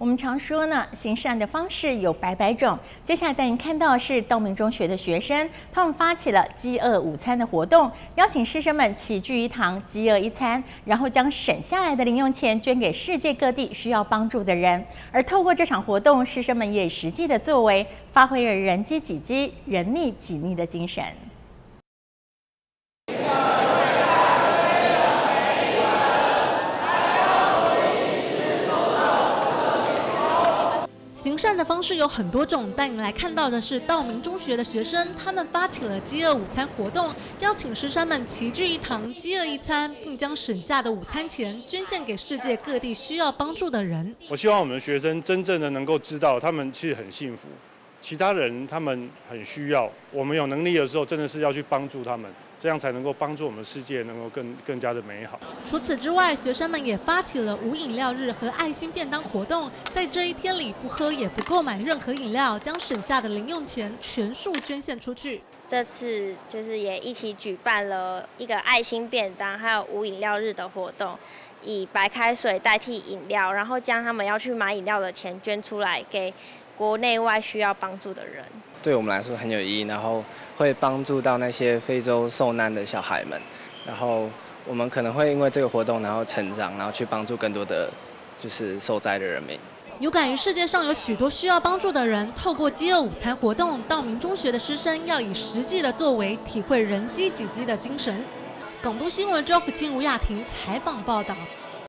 我们常说呢，行善的方式有百百种。接下来带您看到是道明中学的学生，他们发起了饥饿午餐的活动，邀请师生们齐聚一堂，饥饿一餐，然后将省下来的零用钱捐给世界各地需要帮助的人。而透过这场活动，师生们也实际的作为，发挥了人饥己饥、人力己利的精神。行善的方式有很多种，带你来看到的是道明中学的学生，他们发起了饥饿午餐活动，邀请师生们齐聚一堂，饥饿一餐，并将省下的午餐钱捐献给世界各地需要帮助的人。我希望我们的学生真正的能够知道，他们其实很幸福。其他人他们很需要，我们有能力的时候，真的是要去帮助他们，这样才能够帮助我们世界能够更更加的美好。除此之外，学生们也发起了无饮料日和爱心便当活动，在这一天里不喝也不购买任何饮料，将省下的零用钱全数捐献出去。这次就是也一起举办了一个爱心便当还有无饮料日的活动，以白开水代替饮料，然后将他们要去买饮料的钱捐出来给。国内外需要帮助的人，对我们来说很有意义，然后会帮助到那些非洲受难的小孩们，然后我们可能会因为这个活动然后成长，然后去帮助更多的就是受灾的人民。有感于世界上有许多需要帮助的人，透过饥饿午餐活动，道明中学的师生要以实际的作为，体会人机己饥的精神。广东新闻周福清、吴雅婷采访报道。